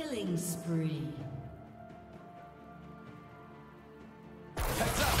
Killing spree. Heads up.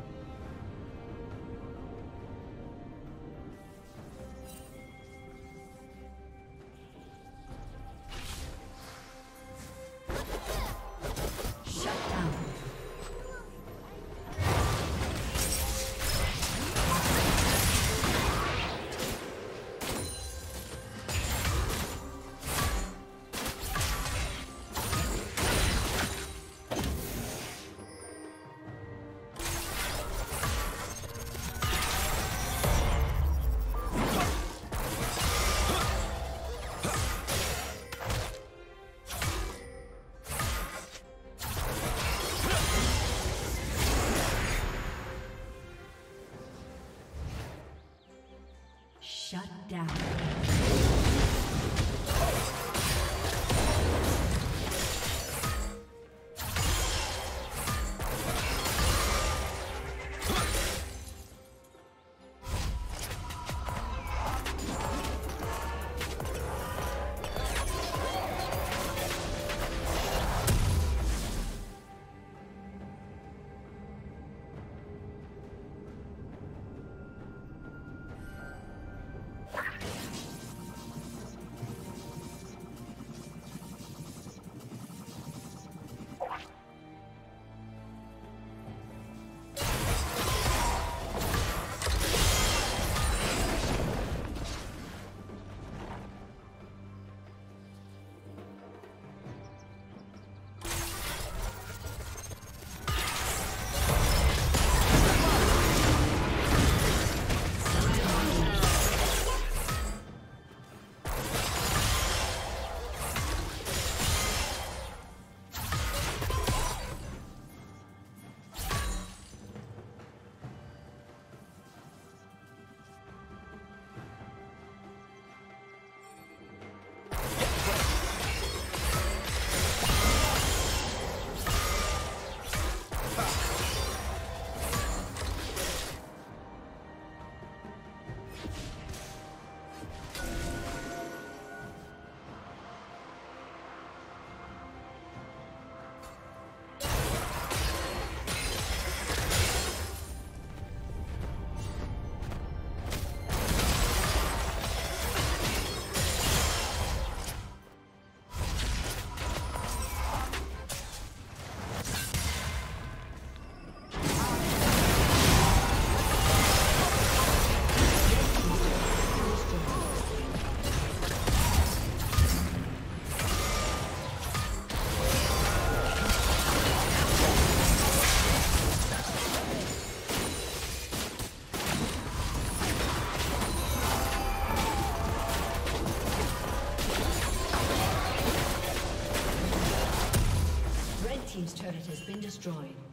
Destroyed.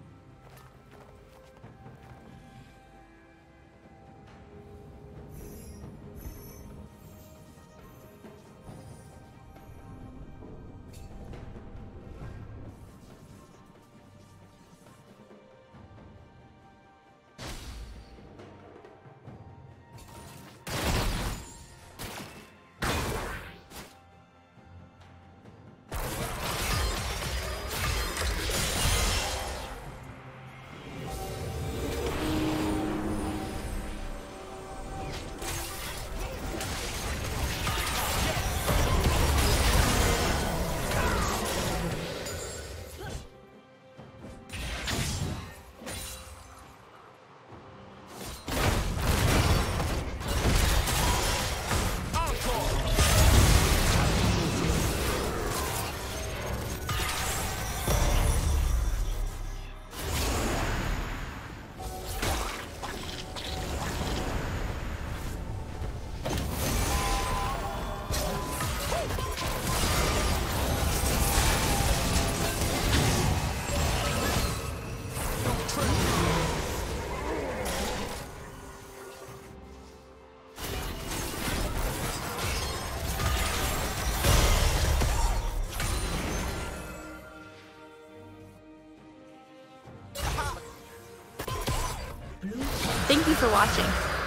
For watching.